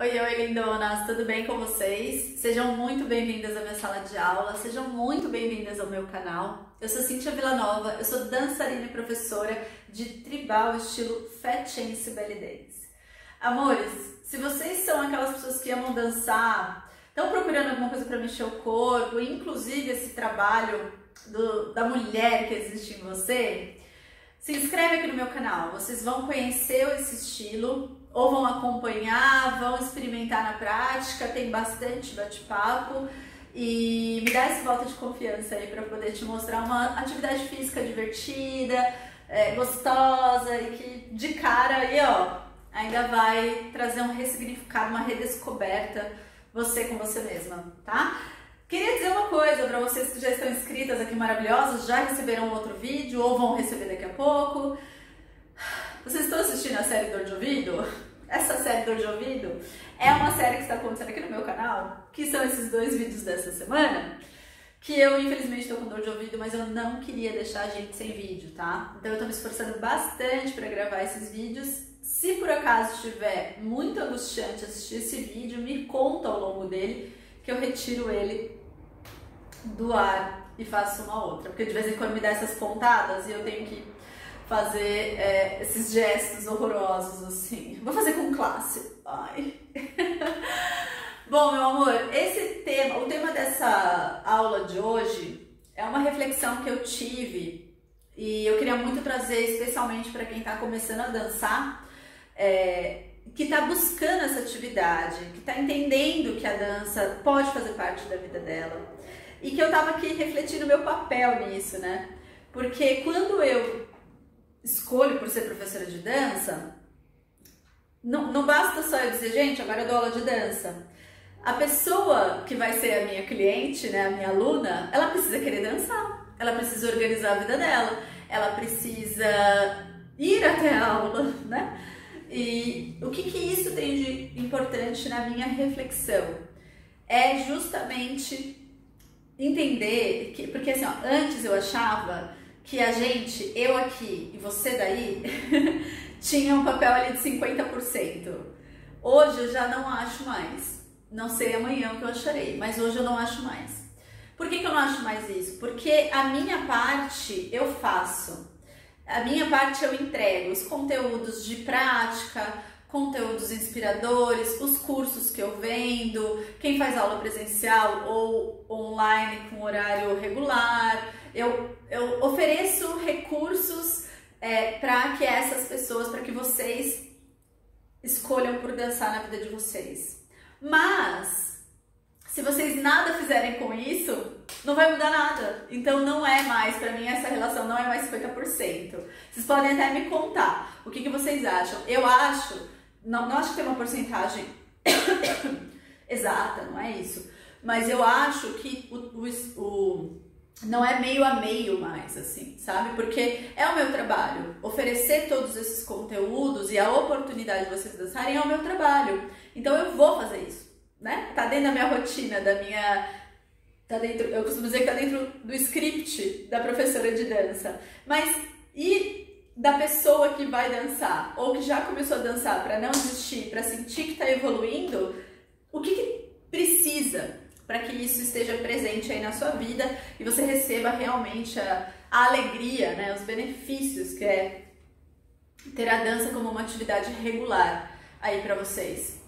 Oi, oi, lindonas, tudo bem com vocês? Sejam muito bem-vindas à minha sala de aula, sejam muito bem-vindas ao meu canal. Eu sou Cintia Villanova, eu sou dançarina e professora de tribal estilo Fat Chance Belly Dance. Amores, se vocês são aquelas pessoas que amam dançar, estão procurando alguma coisa para mexer o corpo, inclusive esse trabalho do, da mulher que existe em você, se inscreve aqui no meu canal, vocês vão conhecer esse estilo, ou vão acompanhar, vão experimentar na prática, tem bastante bate-papo e me dá esse voto de confiança aí para poder te mostrar uma atividade física divertida, é, gostosa e que de cara aí ó ainda vai trazer um ressignificado, uma redescoberta você com você mesma, tá? Queria dizer uma coisa para vocês que já estão inscritas aqui maravilhosas, já receberam outro vídeo ou vão receber daqui a pouco. Vocês estão assistindo a série Dor de Ouvido? Essa série Dor de Ouvido é uma série que está acontecendo aqui no meu canal, que são esses dois vídeos dessa semana, que eu infelizmente estou com dor de ouvido, mas eu não queria deixar a gente sem vídeo, tá? Então eu estou me esforçando bastante para gravar esses vídeos. Se por acaso estiver muito angustiante assistir esse vídeo, me conta ao longo dele que eu retiro ele do ar e faço uma outra. Porque de vez em quando me dá essas pontadas e eu tenho que fazer é, esses gestos horrorosos assim. Vou fazer com classe. Ai. Bom, meu amor, esse tema, o tema dessa aula de hoje é uma reflexão que eu tive e eu queria muito trazer especialmente para quem está começando a dançar, é, que está buscando essa atividade, que está entendendo que a dança pode fazer parte da vida dela e que eu estava aqui refletindo meu papel nisso, né? Porque quando eu escolho por ser professora de dança, não, não basta só eu dizer, gente, agora eu dou aula de dança. A pessoa que vai ser a minha cliente, né, a minha aluna, ela precisa querer dançar, ela precisa organizar a vida dela, ela precisa ir até a aula, né? E o que, que isso tem de importante na minha reflexão? É justamente entender que, porque assim, ó, antes eu achava que a gente, eu aqui e você daí, tinha um papel ali de 50%. Hoje eu já não acho mais. Não sei amanhã o que eu acharei, mas hoje eu não acho mais. Por que, que eu não acho mais isso? Porque a minha parte eu faço. A minha parte eu entrego os conteúdos de prática, conteúdos inspiradores, os cursos que eu vendo, quem faz aula presencial ou online com horário regular. Eu, eu ofereço recursos é, para que essas pessoas, para que vocês escolham por dançar na vida de vocês. Mas, se vocês nada fizerem com isso, não vai mudar nada. Então não é mais, para mim essa relação não é mais 50%. Vocês podem até me contar o que, que vocês acham. Eu acho não, não acho que tem uma porcentagem exata, não é isso. Mas eu acho que o, o, o, não é meio a meio mais, assim, sabe? Porque é o meu trabalho. Oferecer todos esses conteúdos e a oportunidade de vocês dançarem é o meu trabalho. Então eu vou fazer isso, né? Tá dentro da minha rotina, da minha. Tá dentro, eu costumo dizer que tá dentro do script da professora de dança. Mas e da pessoa que vai dançar ou que já começou a dançar para não desistir, para sentir que está evoluindo, o que, que precisa para que isso esteja presente aí na sua vida e você receba realmente a, a alegria, né, os benefícios que é ter a dança como uma atividade regular aí para vocês.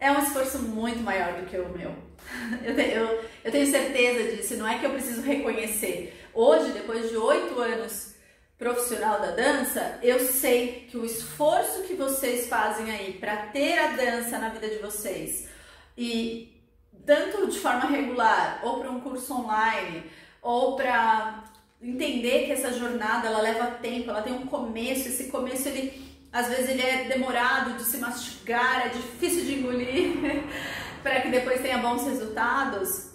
É um esforço muito maior do que o meu. Eu, eu, eu tenho certeza disso, não é que eu preciso reconhecer. Hoje, depois de oito anos profissional da dança, eu sei que o esforço que vocês fazem aí para ter a dança na vida de vocês e tanto de forma regular ou para um curso online ou para entender que essa jornada ela leva tempo, ela tem um começo, esse começo ele às vezes ele é demorado de se mastigar, é difícil de engolir para que depois tenha bons resultados.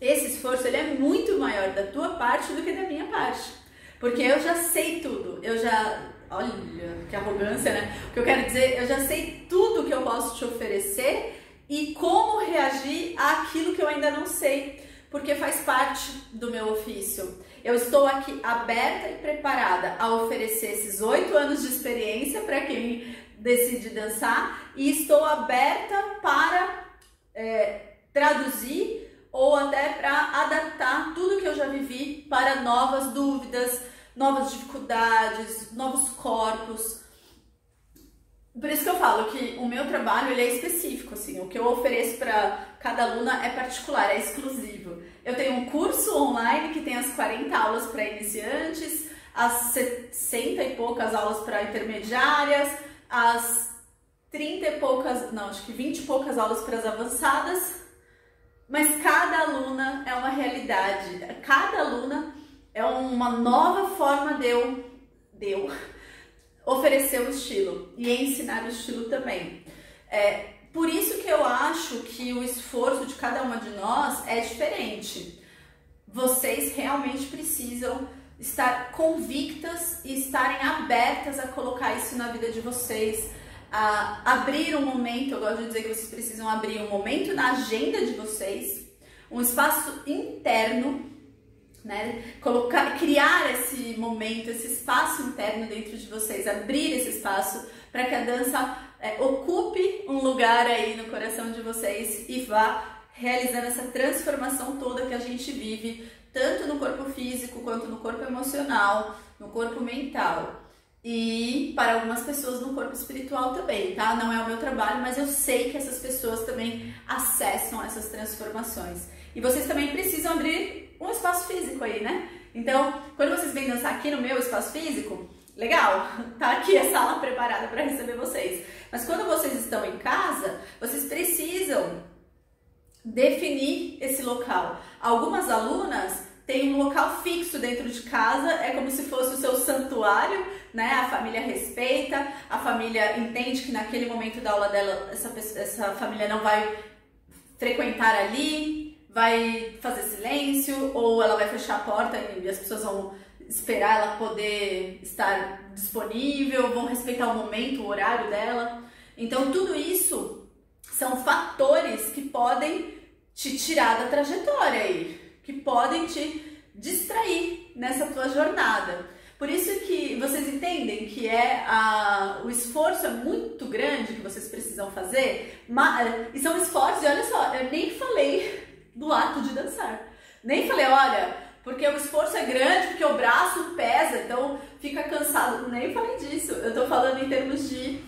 Esse esforço ele é muito maior da tua parte do que da minha parte. Porque eu já sei tudo, eu já. Olha, que arrogância, né? O que eu quero dizer, eu já sei tudo que eu posso te oferecer e como reagir àquilo que eu ainda não sei, porque faz parte do meu ofício. Eu estou aqui aberta e preparada a oferecer esses oito anos de experiência para quem decide dançar e estou aberta para é, traduzir ou até para adaptar tudo que eu já vivi para novas dúvidas, novas dificuldades, novos corpos. Por isso que eu falo que o meu trabalho ele é específico, assim, o que eu ofereço para cada aluna é particular, é exclusivo. Eu tenho um curso online que tem as 40 aulas para iniciantes, as 60 e poucas aulas para intermediárias, as 30 e poucas, não, acho que 20 e poucas aulas para as avançadas, mas cada aluna é uma realidade, cada aluna é uma nova forma de eu, de eu oferecer o estilo e ensinar o estilo também. É, por isso que eu acho que o esforço de cada uma de nós é diferente. Vocês realmente precisam estar convictas e estarem abertas a colocar isso na vida de vocês, a abrir um momento, eu gosto de dizer que vocês precisam abrir um momento na agenda de vocês, um espaço interno, né? Colocar, criar esse momento, esse espaço interno dentro de vocês, abrir esse espaço para que a dança é, ocupe um lugar aí no coração de vocês e vá realizando essa transformação toda que a gente vive, tanto no corpo físico quanto no corpo emocional, no corpo mental e para algumas pessoas no corpo espiritual também, tá? Não é o meu trabalho, mas eu sei que essas pessoas também acessam essas transformações. E vocês também precisam abrir um espaço físico aí, né? Então, quando vocês vêm dançar aqui no meu espaço físico, legal, tá aqui a sala preparada para receber vocês. Mas quando vocês estão em casa, vocês precisam definir esse local. Algumas alunas tem um local fixo dentro de casa, é como se fosse o seu santuário, né? A família respeita, a família entende que naquele momento da aula dela, essa, essa família não vai frequentar ali, vai fazer silêncio, ou ela vai fechar a porta e as pessoas vão esperar ela poder estar disponível, vão respeitar o momento, o horário dela. Então, tudo isso são fatores que podem te tirar da trajetória aí que podem te distrair nessa tua jornada. Por isso que vocês entendem que é a, o esforço é muito grande que vocês precisam fazer, mas, e são esforços, e olha só, eu nem falei do ato de dançar. Nem falei, olha, porque o esforço é grande, porque o braço pesa, então fica cansado. Nem falei disso. Eu tô falando em termos de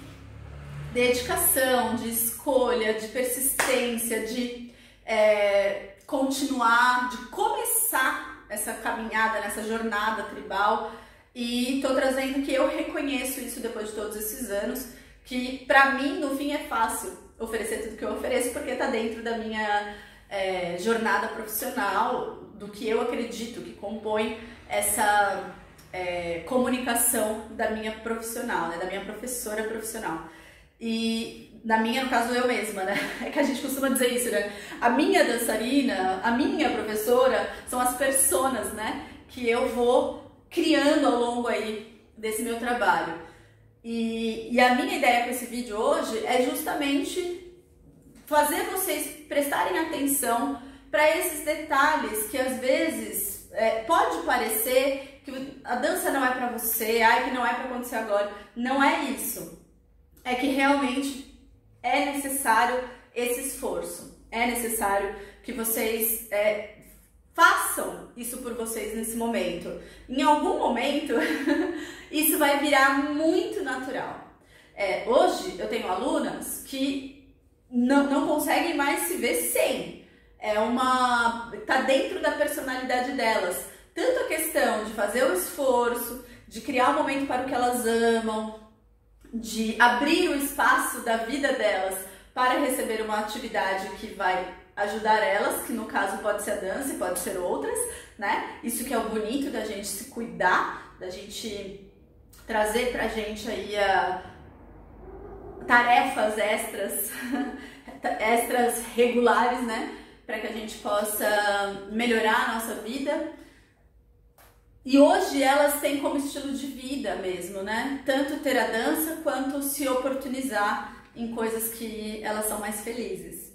dedicação, de escolha, de persistência, de é, continuar, de começar essa caminhada, nessa jornada tribal. E tô trazendo que eu reconheço isso depois de todos esses anos, que para mim, no fim, é fácil oferecer tudo que eu ofereço, porque tá dentro da minha é, jornada profissional, do que eu acredito que compõe essa é, comunicação da minha profissional, né, da minha professora profissional. E na minha, no caso, eu mesma, né? É que a gente costuma dizer isso, né? A minha dançarina, a minha professora são as personas, né? Que eu vou criando ao longo aí desse meu trabalho. E, e a minha ideia com esse vídeo hoje é justamente fazer vocês prestarem atenção para esses detalhes que às vezes é, pode parecer que a dança não é para você, ai que não é para acontecer agora. Não é isso é que realmente é necessário esse esforço, é necessário que vocês é, façam isso por vocês nesse momento. Em algum momento, isso vai virar muito natural. É, hoje eu tenho alunas que não, não conseguem mais se ver sem. É uma. tá dentro da personalidade delas. Tanto a questão de fazer o esforço, de criar um momento para o que elas amam, de abrir o espaço da vida delas para receber uma atividade que vai ajudar elas, que no caso pode ser a dança e pode ser outras, né? Isso que é o bonito da gente se cuidar, da gente trazer pra gente aí a tarefas extras, extras regulares, né? Para que a gente possa melhorar a nossa vida e hoje elas têm como estilo de vida mesmo, né? Tanto ter a dança quanto se oportunizar em coisas que elas são mais felizes.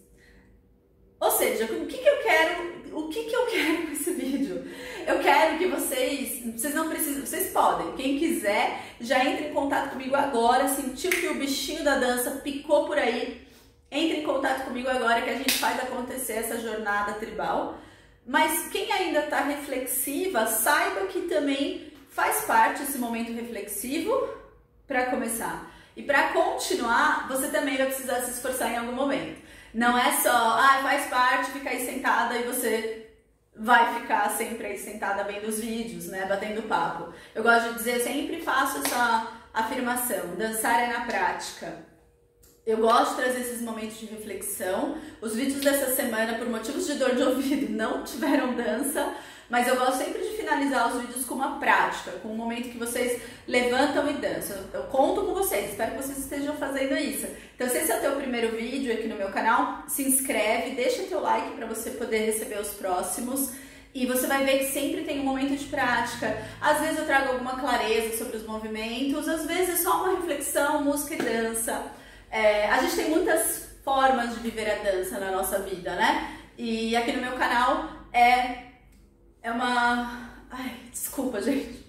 Ou seja, o que, que eu quero? O que, que eu quero com esse vídeo? Eu quero que vocês, vocês não precisam, vocês podem, quem quiser, já entre em contato comigo agora, sentiu que o bichinho da dança picou por aí entre em contato comigo agora que a gente faz acontecer essa jornada tribal. Mas quem ainda está reflexiva, saiba que também faz parte esse momento reflexivo para começar. E para continuar, você também vai precisar se esforçar em algum momento. Não é só, ah, faz parte, ficar aí sentada e você vai ficar sempre aí sentada vendo os vídeos, né, batendo papo. Eu gosto de dizer, sempre faço essa afirmação, dançar é na prática. Eu gosto de trazer esses momentos de reflexão. Os vídeos dessa semana, por motivos de dor de ouvido, não tiveram dança, mas eu gosto sempre de finalizar os vídeos com uma prática, com um momento que vocês levantam e dançam. Eu conto com vocês, espero que vocês estejam fazendo isso. Então, se esse é o teu primeiro vídeo aqui no meu canal, se inscreve, deixa teu like para você poder receber os próximos. E você vai ver que sempre tem um momento de prática. Às vezes eu trago alguma clareza sobre os movimentos, às vezes é só uma reflexão, música e dança. É, a gente tem muitas formas de viver a dança na nossa vida, né? E aqui no meu canal é, é uma. Ai, desculpa, gente.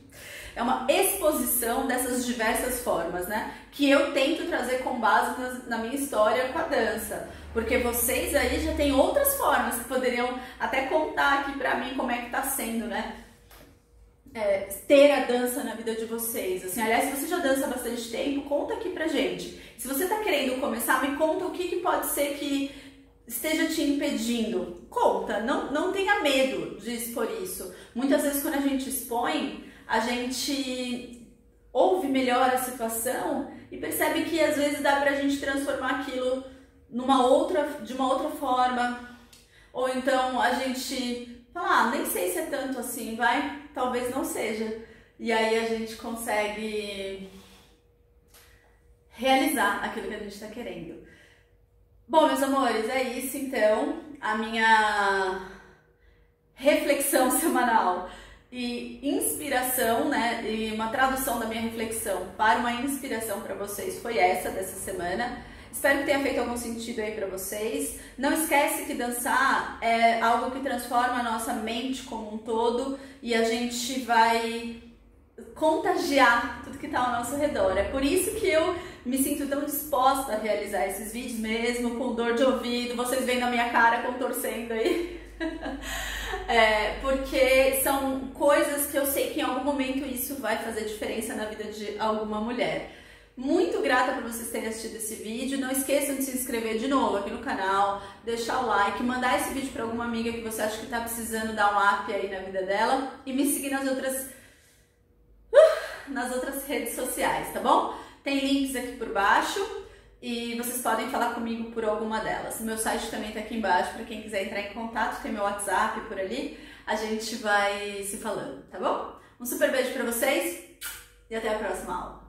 É uma exposição dessas diversas formas, né? Que eu tento trazer com base na, na minha história com a dança. Porque vocês aí já têm outras formas que poderiam até contar aqui pra mim como é que tá sendo, né? É, ter a dança na vida de vocês. Assim, aliás, se você já dança há bastante tempo, conta aqui pra gente. Se você tá querendo começar, me conta o que, que pode ser que esteja te impedindo. Conta, não, não tenha medo de expor isso. Muitas vezes quando a gente expõe, a gente ouve melhor a situação e percebe que às vezes dá pra gente transformar aquilo numa outra, de uma outra forma. Ou então a gente fala, ah, nem sei se é tanto assim, vai, talvez não seja. E aí a gente consegue realizar aquilo que a gente está querendo. Bom, meus amores, é isso então. A minha reflexão semanal e inspiração, né? E uma tradução da minha reflexão para uma inspiração para vocês foi essa dessa semana. Espero que tenha feito algum sentido aí para vocês. Não esquece que dançar é algo que transforma a nossa mente como um todo e a gente vai contagiar tudo que está ao nosso redor. É por isso que eu me sinto tão disposta a realizar esses vídeos mesmo, com dor de ouvido, vocês vendo a minha cara contorcendo aí. é, porque são coisas que eu sei que em algum momento isso vai fazer diferença na vida de alguma mulher. Muito grata por vocês terem assistido esse vídeo. Não esqueçam de se inscrever de novo aqui no canal, deixar o like, mandar esse vídeo para alguma amiga que você acha que está precisando dar um up aí na vida dela e me seguir nas outras uh, nas outras redes sociais, tá bom? Tem links aqui por baixo e vocês podem falar comigo por alguma delas. Meu site também está aqui embaixo para quem quiser entrar em contato, tem meu WhatsApp por ali. A gente vai se falando, tá bom? Um super beijo para vocês e até a próxima aula.